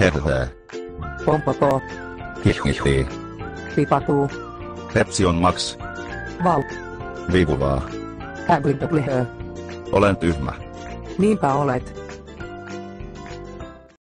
Herhee. Pompoko. Hihihi. Pipatuu. Pepsi on Max. Vau. Vivuvaa. Hämlintöplehö. Olen tyhmä. Niinpä olet.